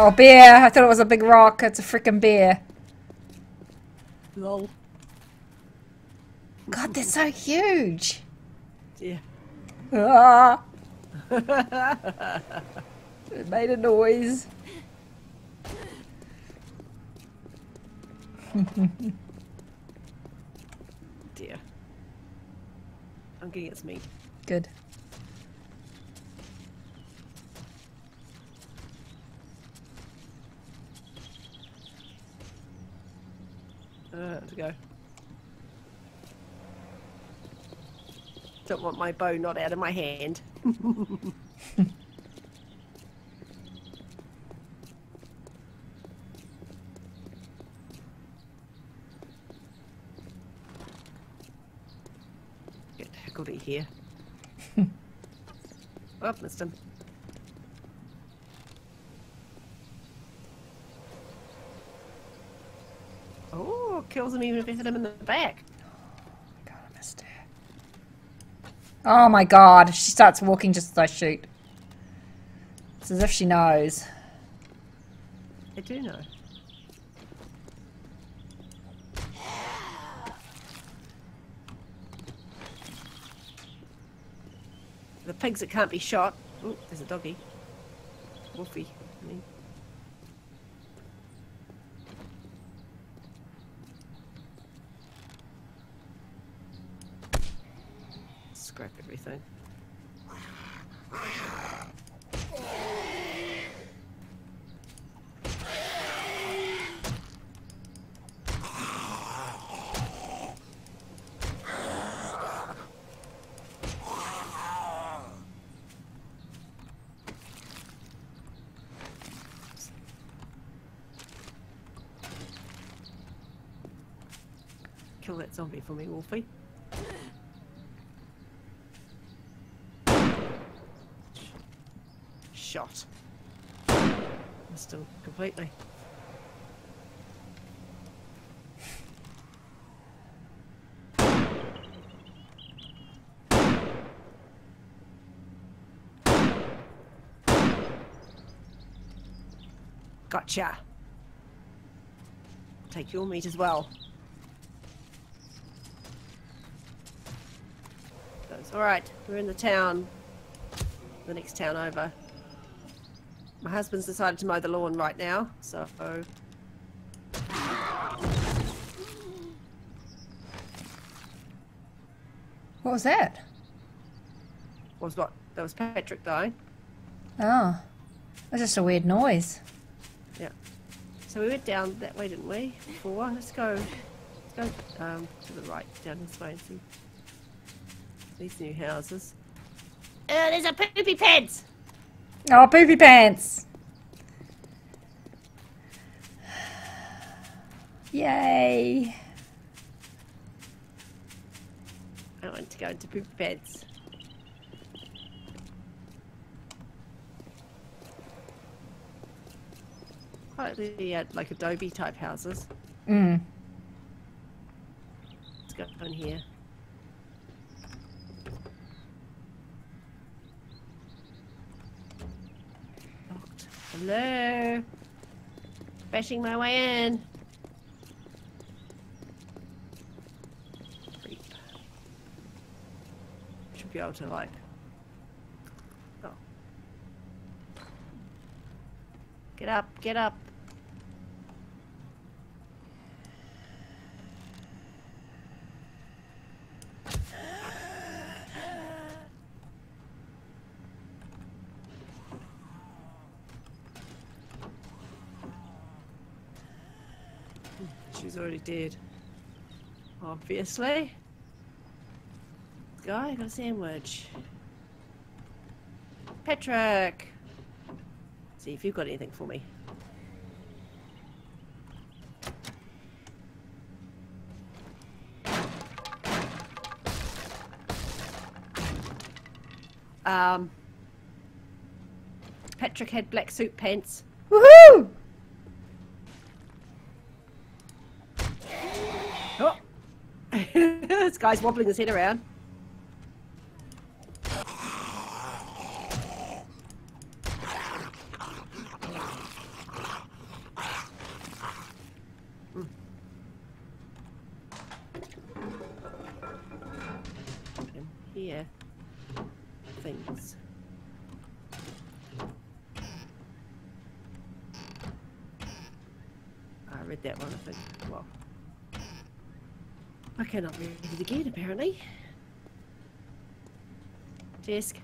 Oh, bear. I thought it was a big rock. It's a freaking bear. Lol. God, they're so huge. Yeah. Ah. it made a noise. Dear. I'm getting its meat. Good. Uh, to go. Don't want my bow not out of my hand. Get hickledy here. oh, missed him. Oh, kills him even if you hit him in the back. God, I missed her. Oh my god. She starts walking just as I shoot. It's as if she knows. I do know. The pigs that can't be shot. Oh, there's a doggy. Wolfie. I mean. Scrap everything. Kill that zombie for me, Wolfie. Shot. Him completely. Gotcha. Take your meat as well. That's alright. We're in the town. The next town over. My husband's decided to mow the lawn right now, so What was that? was what? That was Patrick dying. Oh. That's just a weird noise. Yeah. So we went down that way, didn't we? Before. Let's go. Let's go um, to the right, down this way and see these new houses. Uh, there's a poopy pants. Oh, poopy pants! Yay! I want to go into poopy pants. Quite the uh, like adobe type houses. Mm. Let's go on here. Hello. Bashing my way in. Creep. Should be able to like. Oh. Get up, get up. She's already dead. Obviously. Guy, got a sandwich. Patrick! See if you've got anything for me. Um, Patrick had black suit pants. Woohoo! This guy's wobbling his head around. Yeah. Things. I read that one, I think. Well. I cannot read it again, apparently. Desk.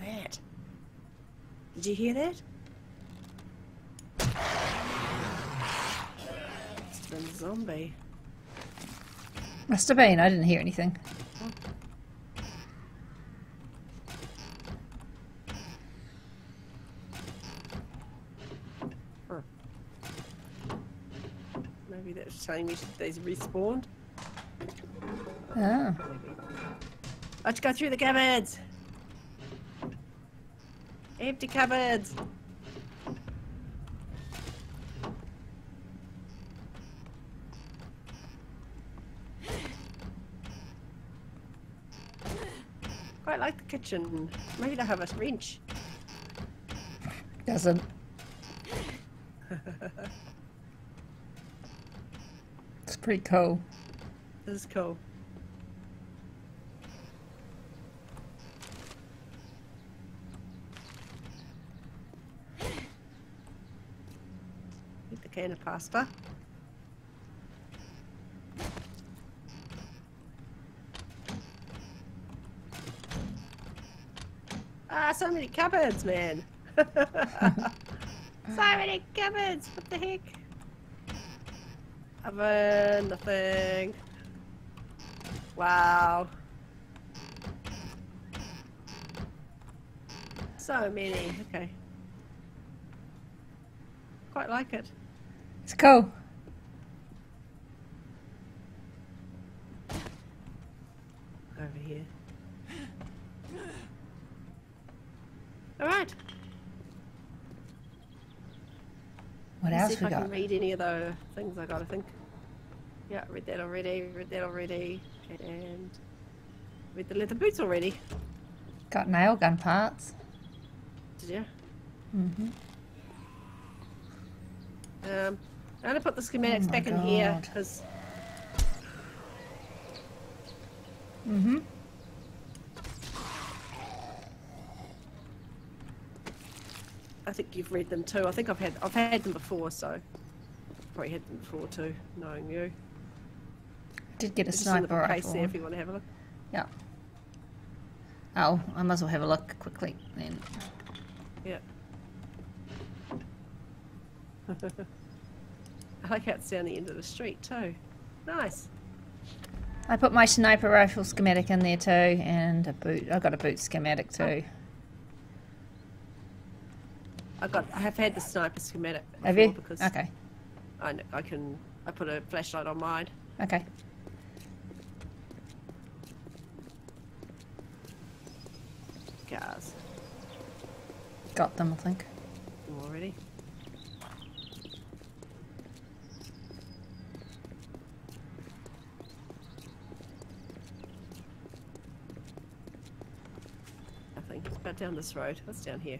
That? Did you hear that? It's a zombie. Must have been. I didn't hear anything. Maybe that's telling me they've respawned. Oh. Let's go through the cupboards. Empty cupboards. Quite like the kitchen. Maybe they'll have a wrench. Doesn't. pretty cool. This is cool. Get the can of pasta. Ah, so many cupboards, man. so many cupboards. What the heck? Oven, nothing. Wow. So many. Okay. Quite like it. It's cool. Over here. All right. What Let's else see if we I got? can read any of the things I got. I think. Yeah, read that already. Read that already. And read the leather boots already. Got nail gun parts. Did you? hmm Um, I'm gonna put the schematics Oh back in here God. because hmm I think you've read them too. I think I've had I've had them before, so probably had them before too, knowing you. Did get a just sniper case rifle. there if you want to have a look. Yeah. Oh, I might as well have a look quickly then. Yeah. I like how it's down the end of the street too. Nice. I put my sniper rifle schematic in there too, and a boot. I got a boot schematic too. I got I have had the sniper schematic Have you? because Okay. I I can I put a flashlight on mine. Okay. Cars. Got them, I think. Already. I think it's about down this road. What's down here?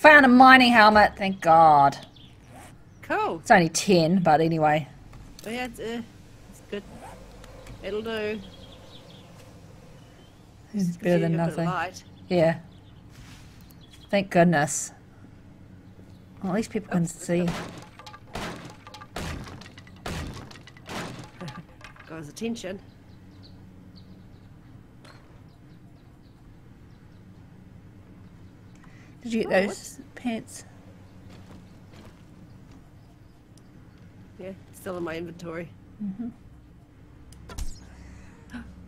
Found a mining helmet. Thank God. Cool. It's only ten, but anyway. Oh, yeah, it's, uh, it's good. It'll do. It's better than a bit of nothing. Yeah. Thank goodness. Well, at least people can Oh, see. Got his attention. Did you get Oh, those pants? Yeah, still in my inventory. hmm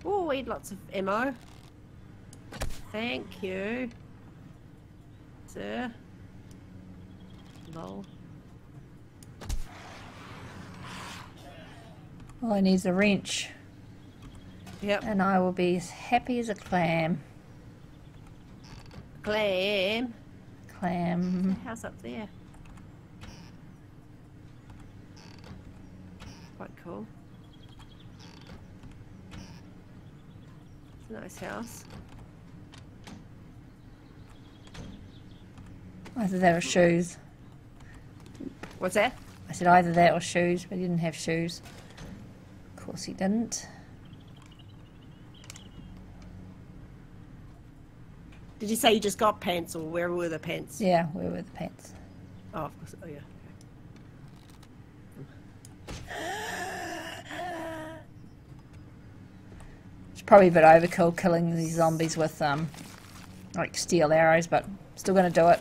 Oh, we had lots of ammo. Thank you. Sir. Lol. All I need is a wrench, Yep. and I will be as happy as a clam. Clam. Clam. Mm-hmm. House up there. Quite cool. It's a nice house. Either that or shoes. What's that? I said either that or shoes, but he didn't have shoes. Of course he didn't. Did you say you just got pants or where were the pants? Yeah, where were the pants? Oh, of course. Oh, yeah. It's probably a bit overkill killing these zombies with um like steel arrows, but still gonna do it.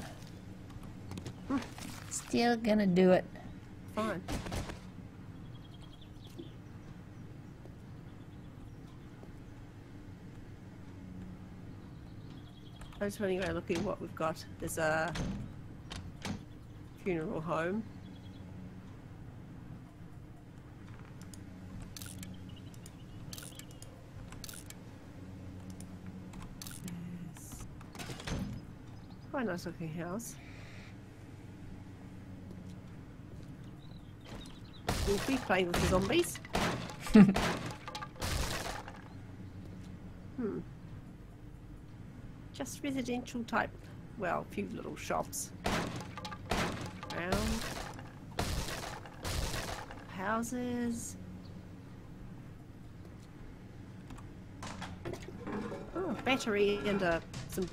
Still gonna do it. Fine. I was running around looking what we've got. There's a funeral home. There's quite a nice looking house. We'll be playing with the zombies. hmm. Just residential type. Well, a few little shops. Houses. Oh, battery and uh, some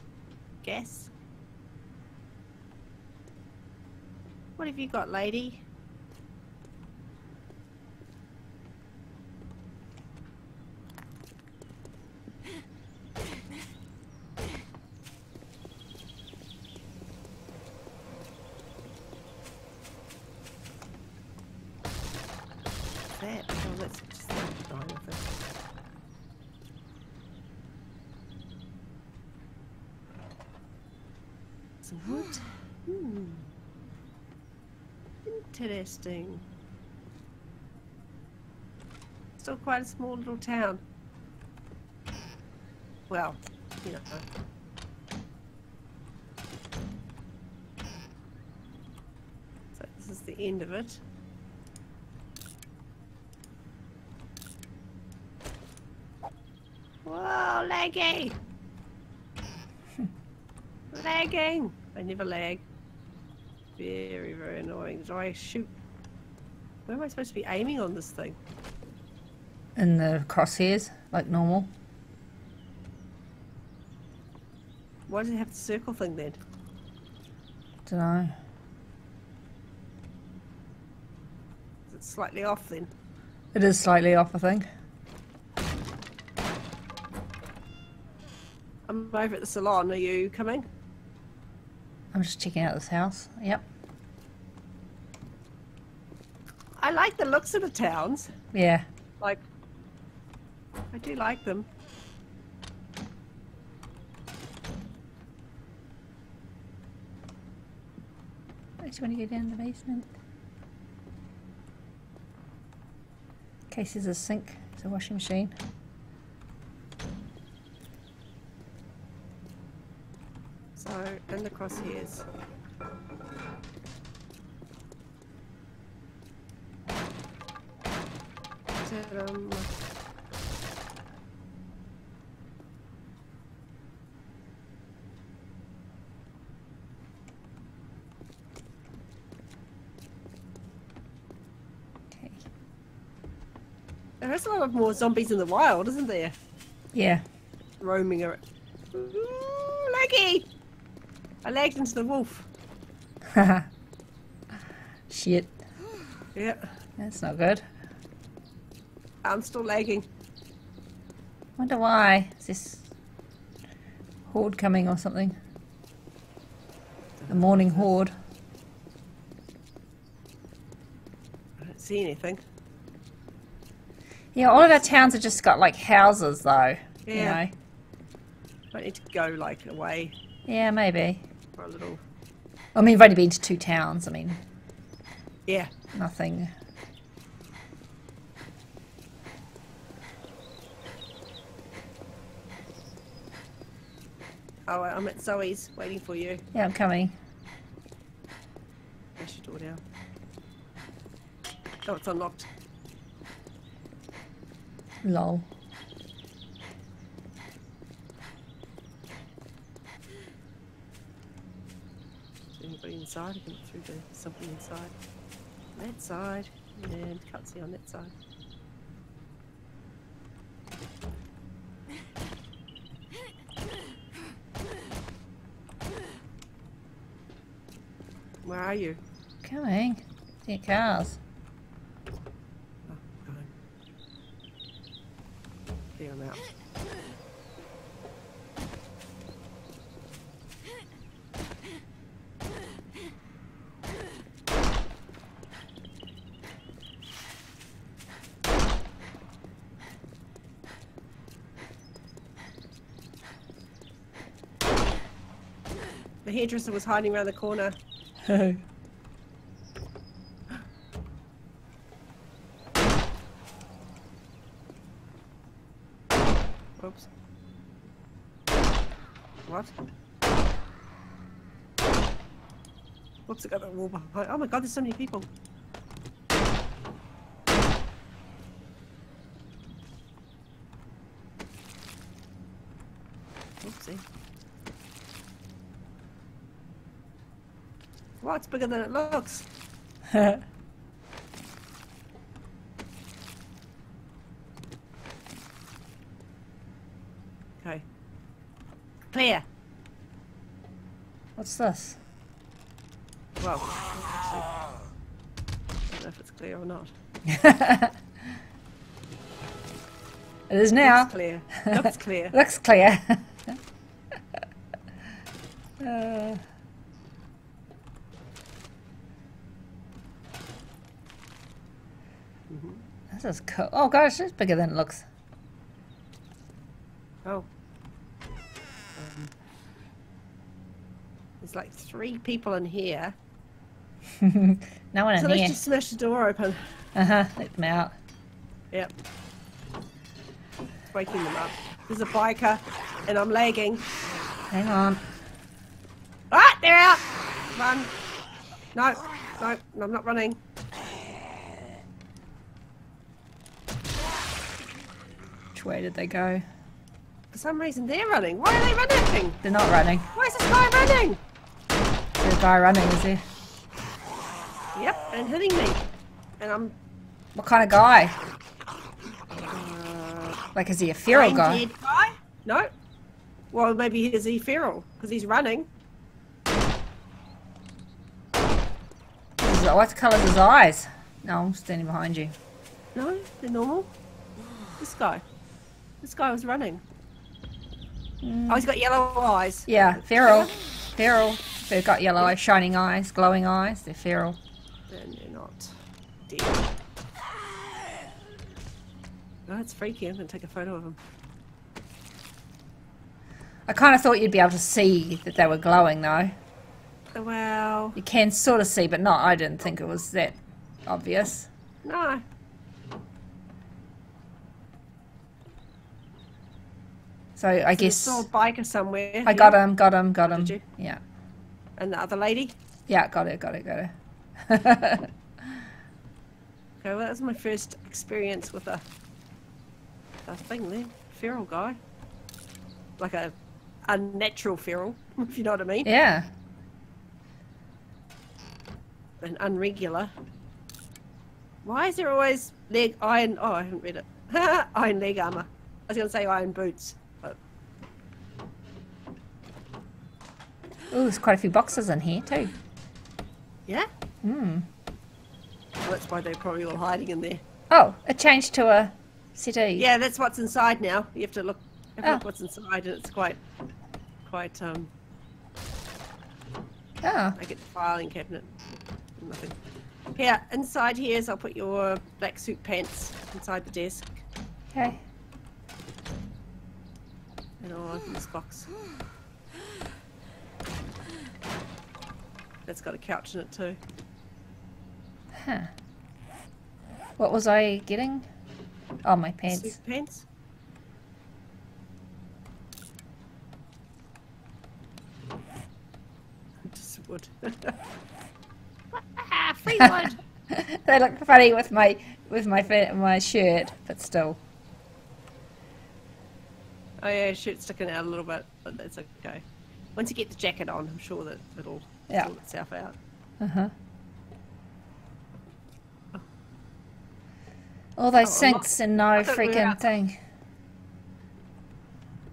gas. What have you got, lady? that? Oh, that's just the design of it. Some wood. Hmm. Interesting. Still quite a small little town. Well, you know. So this is the end of it. Whoa, laggy! Lagging! I never lag. Very, very annoying. Do I shoot? Where am I supposed to be aiming on this thing? In the crosshairs, like normal. Why does it have the circle thing then? Don't know. Is it slightly off then? It is slightly off, I think. I'm over at the salon. Are you coming? I'm just checking out this house. Yep. I like the looks of the towns. Yeah. Like, I do like them. I just want to go down the basement. In case there's a sink, there's a washing machine. So, and the crosshairs. Okay. there is a lot of more zombies in the wild, isn't there? Yeah. Roaming around. Ooh, mm, laggy! I lagged into the wolf. Shit. Yeah, That's not good. I'm still lagging. Wonder why. Is this horde coming or something? The morning horde. I don't see anything. Yeah, all of our towns have just got like houses though. Yeah. You know? I need to go like away Yeah, maybe. For a little. I mean, we've only been to two towns. I mean, Yeah. nothing. Oh, I'm at Zoe's waiting for you. Yeah, I'm coming. Dash your door down. Oh, it's unlocked. Lol. Didn't inside. I through the something inside. That side, and can't see on that side. Where are you? Coming. See cars. Oh, going. There I'm out. The hairdresser was hiding around the corner. Oops. What? Whoops, I got that wall behind. Oh my god, there's so many people. Well, it's bigger than it looks. Okay. Clear. What's this? Well, actually, I don't know if it's clear or not. it is now. Looks clear. Looks clear. Looks clear. uh, This is cool. Oh gosh, it's bigger than it looks. Oh. Um, there's like three people in here. no one in here. So let's just smash the door open. Uh huh. Let them out. Yep. It's waking them up. There's a biker, and I'm lagging. Hang on. Ah, they're out! Run! No, no, I'm not running. Which way did they go? For some reason, they're running. Why are they running? They're not running. Why is this guy running? There's a guy running, is there? Yep, and hitting me. And I'm What kind of guy? uh, Like, is he a feral guy? dead guy? No. Well, maybe he's he feral because he's running. What colour's his eyes? No, I'm standing behind you. No, they're normal. This guy. This guy was running. Mm. Oh, he's got yellow eyes. Yeah, feral. Feral. They've got yellow eyes, shining eyes, glowing eyes. They're feral. Then they're not dead. Oh, it's freaky. I'm going to take a photo of him. I kind of thought you'd be able to see that they were glowing, though. Oh, Well, You can sort of see, but not. I didn't think it was that obvious. no. So I guess. I guess saw a biker somewhere. I got him, got him, got him. Did you? Yeah, And the other lady. yeah, got it, got it, got it. Okay, well, that was my first experience with a, a thing then. Feral guy. Like a unnatural feral, if you know what I mean. yeah. An unregular. Why is there always leg iron? Oh, I haven't read it. iron leg armor. I was going to say iron boots. Ooh, there's quite a few boxes in here too. yeah, Hmm. well, that's why they're probably all hiding in there. Oh, it changed to a city. Yeah, that's what's inside now. You have to look. Have Oh. look what's inside, and it's quite, quite. Um, Oh, I get the filing cabinet. Nothing. Here, inside here is I'll put your black suit pants inside the desk, okay. and I'll open this box. That's got a couch in it too. Huh. What was I getting? Oh, my pants. Suit pants. Just wood. ah, free wood. they look funny with my with my fa- my shirt, but still. Oh yeah, shirt's sticking out a little bit, but that's okay. Once you get the jacket on, I'm sure that it'll Yeah. Sort itself out. Uh-huh. All those Oh, sinks and no thought we freaking thing.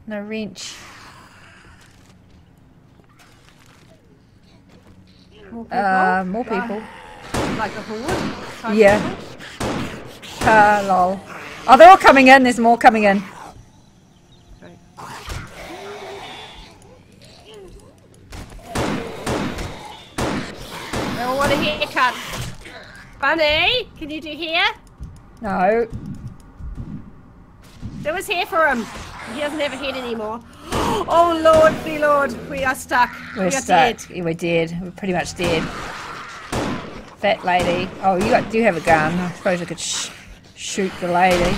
No wrench. More people. Uh, more people. Like a horde. Yeah. Uh, lol. Oh, they're all coming in. There's more coming in. Great. I a. Bunny, can you do here? No. There was here for him. He doesn't have a head anymore. Oh Lord, be Lord, we are stuck. We're we are stuck. dead. Yeah, We're dead. We're pretty much dead. Fat lady. Oh, you got, do have a gun. I suppose I could sh shoot the lady.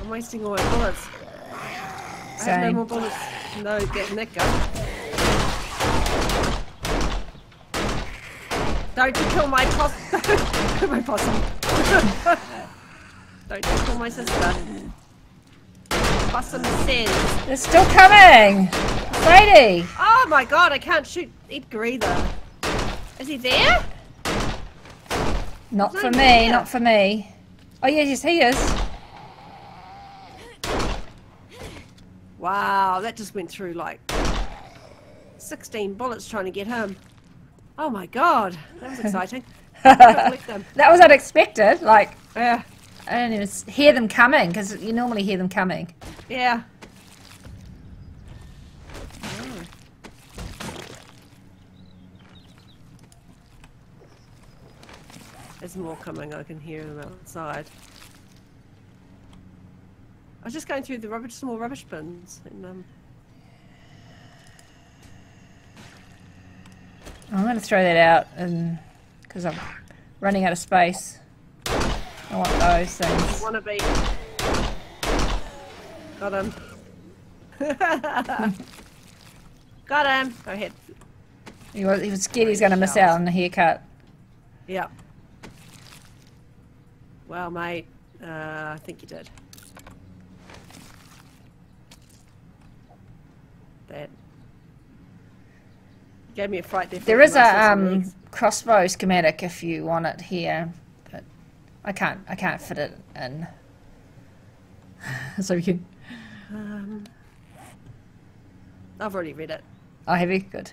I'm wasting all my bullets. Have no Same. more bullets. No, getting that gun. Don't you kill my possum. my possum. Don't you kill my sister. Possum says. They're still coming! Lady! Oh my god, I can't shoot Edgar either. Is he there? Not He's for me, here. not for me. Oh, yeah, yes, he is. Wow, that just went through like 16 bullets trying to get him. Oh my god, that was exciting. Can't believe them. That was unexpected. Like, Yeah, I didn't even hear them coming because you normally hear them coming. yeah. Oh. There's more coming, I can hear them outside. I was just going through the rubbish, small rubbish bins, and um, I'm going to throw that out and because I'm running out of space. I want those things. wanna be. Got him. Got him. Go ahead. He was, he was scared he was going to miss out on the haircut. Yep. Well, mate, uh, I think you did. That gave me a fright there. There is a um, crossbow schematic if you want it here, but I can't. I can't fit it in. so you can. Um, I've already read it. Oh, heavy. Good.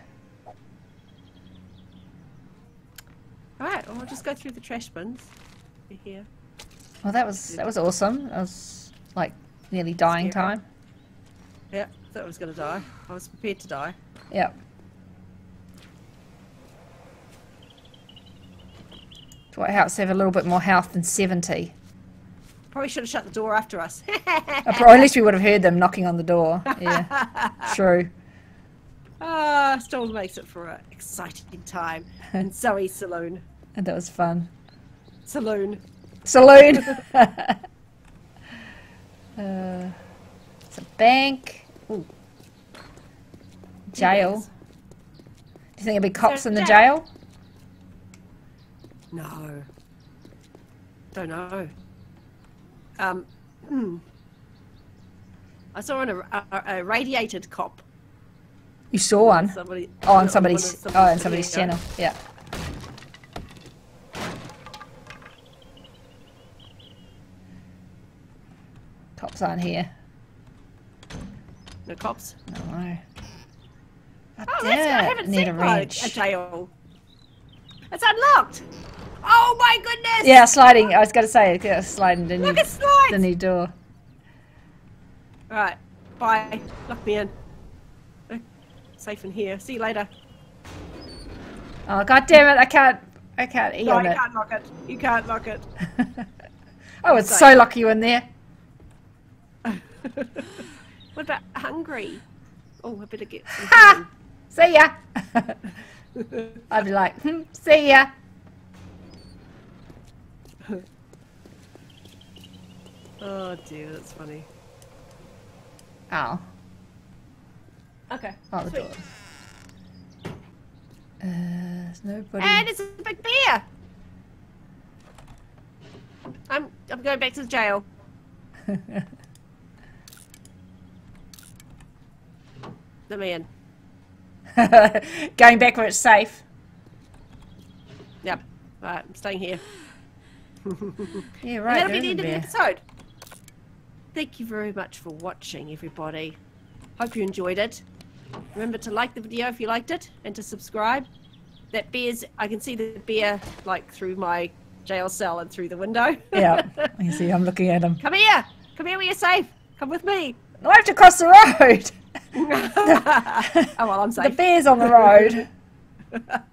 All right, well, I'll just go through the trash bins. Here. Well, that was that was awesome. I was like nearly dying Scary. time. Yeah, thought I was going to die. I was prepared to die. Yep. Dwight House have a little bit more health than 70. Probably should have shut the door after us. Uh, at least we would have heard them knocking on the door. Yeah, true. Ah, still makes it for an exciting time in Zoe's saloon. And that was fun. Saloon. Saloon! uh, it's a bank. Ooh. Jail. Do you think there'll be cops in the jail? No. Don't know. Um, hmm. I saw an, a, a, radiated cop. You saw one. Somebody, Oh, on somebody's, somebody's oh, on somebody's channel. Yeah. Cops aren't here. No cops. No. I Oh, that's, I haven't need seen a a, a jail. It's unlocked. Oh my goodness! Yeah, sliding. I was going to say, yeah, sliding the new, Look, it slides. the new door. Alright, bye. Lock me in. Uh, Safe in here. See you later. Oh god damn it! I can't. I can't eat No, on you it. can't lock it. You can't lock it. oh, it's so lucky you in there. What about hungry? Oh, I better get some Ha! See ya. I'd be like, hmm, see ya. Oh dear, that's funny. Ow. Okay. Out the door. Uh, there's nobody. And it's a big bear! I'm I'm going back to the jail. the man. going back where it's safe. Yep. All right, I'm staying here. yeah, right. And that'll be the end of the episode. Thank you very much for watching, everybody. Hope you enjoyed it. Remember to like the video if you liked it, and to subscribe. That bear's, I can see the bear like through my jail cell and through the window. Yeah. You see, I'm looking at him. Come here! Come here where you're safe! Come with me! No, I have to cross the road. oh well, I'm safe. The bear's on the road.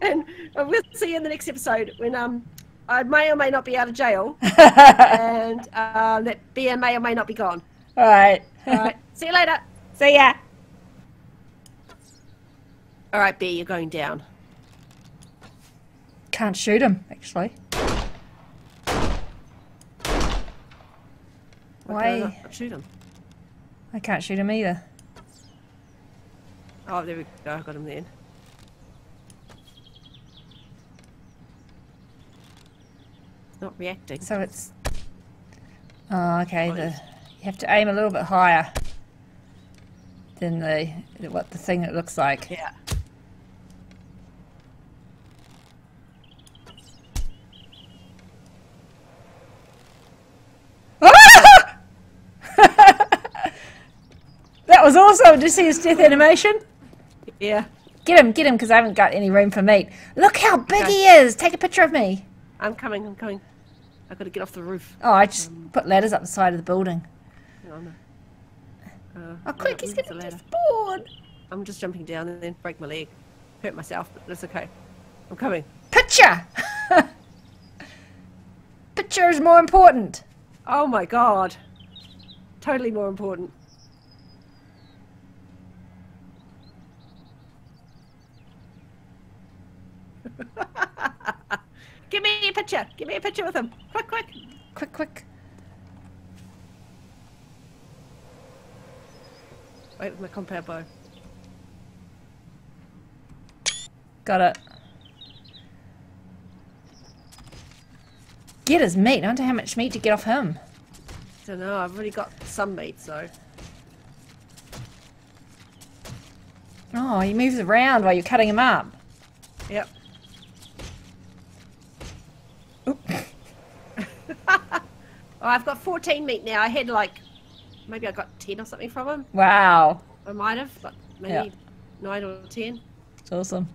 and we'll see you in the next episode when um I may or may not be out of jail, and um, that bear may or may not be gone. All right. All right, see you later. See ya. All right, bear, you're going down. Can't shoot him, actually. Why can I Why? not shoot him? I can't shoot him either. Oh, there we go. I got him then. Not reacting. So it's. Oh, okay. The you have to aim a little bit higher than the what the thing it looks like. Yeah. that was awesome. Did you see his death animation? Yeah. Get him, get him, because I haven't got any room for meat. Look how big Okay. he is. Take a picture of me. I'm coming. I'm coming. I've got to get off the roof. Oh, I just put ladders up the side of the building. Uh, Oh, quick, he's going the to? I'm just jumping down and then break my leg. Hurt myself, but that's okay. I'm coming. Picture! Picture is more important. Oh my god. Totally more important. Give me a picture. Give me a picture with him. Quick, quick. Quick, quick. Wait my compound bow. Got it. Get his meat. I wonder how much meat to get off him. I Don't know. I've already got some meat, so. Oh, he moves around while you're cutting him up. Yep. Oop. Oh, I've got 14 meat now. I had like, maybe I got 10 or something from him. Wow. I might have, but maybe Yeah. 9 or 10. It's awesome.